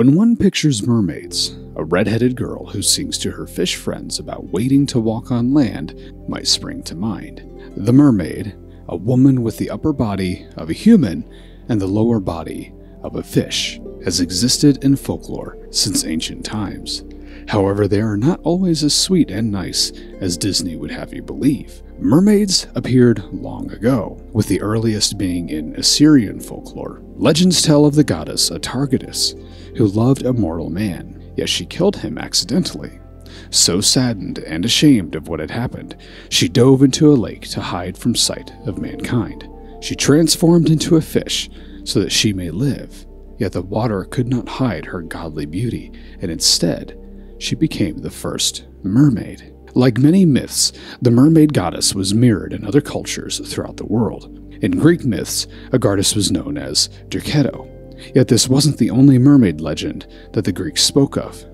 When one pictures mermaids, a red-headed girl who sings to her fish friends about waiting to walk on land might spring to mind. The mermaid, a woman with the upper body of a human and the lower body of a fish, has existed in folklore since ancient times. However, they are not always as sweet and nice as Disney would have you believe. Mermaids appeared long ago, with the earliest being in Assyrian folklore. Legends tell of the goddess Atargatis, who loved a mortal man, yet she killed him accidentally. So saddened and ashamed of what had happened, she dove into a lake to hide from sight of mankind. She transformed into a fish so that she may live, yet the water could not hide her godly beauty, and instead, she became the first mermaid. Like many myths, the mermaid goddess was mirrored in other cultures throughout the world. In Greek myths, a goddess was known as Derceto, yet this wasn't the only mermaid legend that the Greeks spoke of.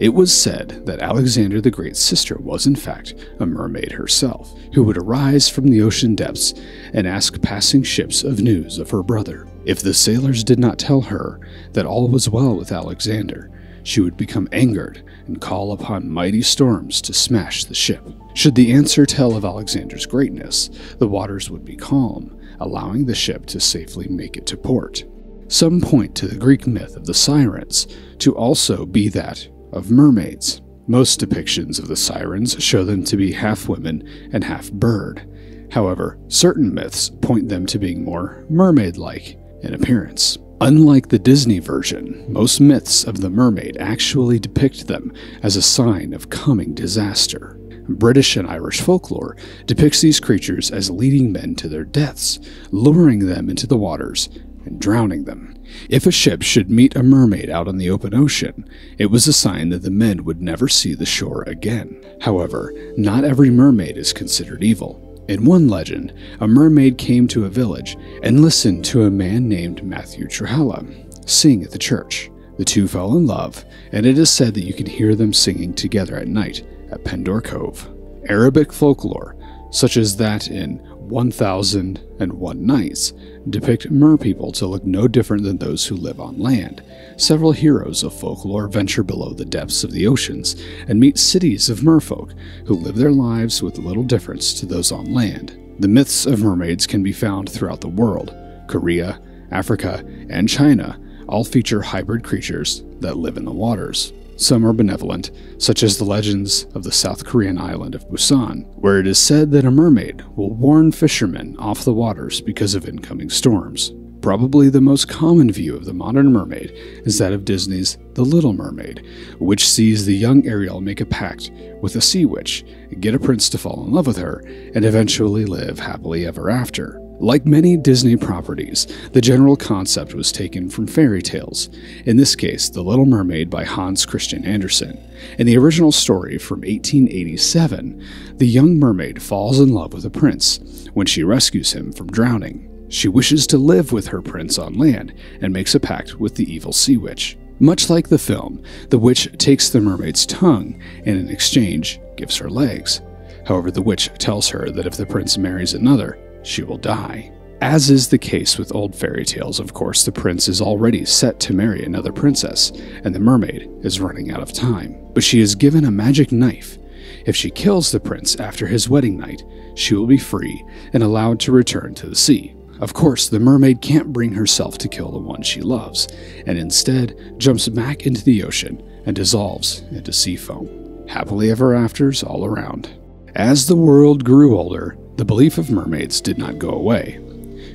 It was said that Alexander the Great's sister was, in fact, a mermaid herself, who would arise from the ocean depths and ask passing ships of news of her brother. If the sailors did not tell her that all was well with Alexander, she would become angered and call upon mighty storms to smash the ship. Should the answer tell of Alexander's greatness, the waters would be calm, allowing the ship to safely make it to port. Some point to the Greek myth of the sirens to also be that of mermaids. Most depictions of the sirens show them to be half women and half bird. However, certain myths point them to being more mermaid like in appearance. Unlike the Disney version, most myths of the mermaid actually depict them as a sign of coming disaster. British and Irish folklore depicts these creatures as leading men to their deaths, luring them into the waters and drowning them. If a ship should meet a mermaid out on the open ocean, it was a sign that the men would never see the shore again. However, not every mermaid is considered evil. In one legend, a mermaid came to a village and listened to a man named Matthew Trewhella sing at the church. The two fell in love, and it is said that you can hear them singing together at night at Pendour Cove. Arabic folklore, such as that in 1001 Nights, depict merpeople to look no different than those who live on land. Several heroes of folklore venture below the depths of the oceans and meet cities of merfolk who live their lives with little difference to those on land. The myths of mermaids can be found throughout the world. Korea, Africa, and China all feature hybrid creatures that live in the waters. Some are benevolent, such as the legends of the South Korean island of Busan, where it is said that a mermaid will warn fishermen off the waters because of incoming storms. Probably the most common view of the modern mermaid is that of Disney's The Little Mermaid, which sees the young Ariel make a pact with a sea witch, get a prince to fall in love with her, and eventually live happily ever after. Like many Disney properties, the general concept was taken from fairy tales, in this case, The Little Mermaid by Hans Christian Andersen. In the original story from 1887, the young mermaid falls in love with a prince when she rescues him from drowning. She wishes to live with her prince on land and makes a pact with the evil sea witch. Much like the film, the witch takes the mermaid's tongue and in exchange gives her legs. However, the witch tells her that if the prince marries another, she will die. As is the case with old fairy tales, of course, the prince is already set to marry another princess, and the mermaid is running out of time. But she is given a magic knife. If she kills the prince after his wedding night, she will be free and allowed to return to the sea. Of course, the mermaid can't bring herself to kill the one she loves, and instead jumps back into the ocean and dissolves into sea foam. Happily ever afters all around. As the world grew older, the belief of mermaids did not go away.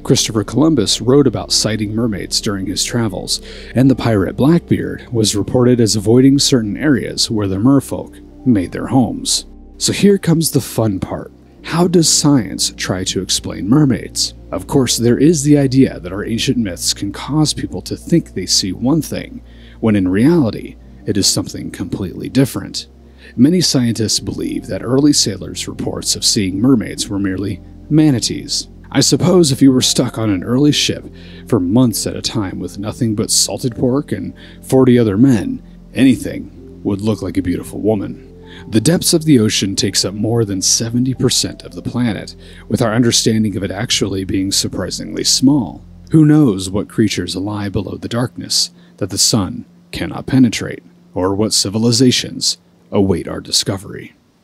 Christopher Columbus wrote about sighting mermaids during his travels, and the pirate Blackbeard was reported as avoiding certain areas where the merfolk made their homes. So here comes the fun part. How does science try to explain mermaids? Of course, there is the idea that our ancient myths can cause people to think they see one thing, when in reality, it is something completely different. Many scientists believe that early sailors' reports of seeing mermaids were merely manatees. I suppose if you were stuck on an early ship for months at a time with nothing but salted pork and 40 other men, anything would look like a beautiful woman. The depths of the ocean takes up more than 70% of the planet, with our understanding of it actually being surprisingly small. Who knows what creatures lie below the darkness that the sun cannot penetrate, or what civilizations await our discovery.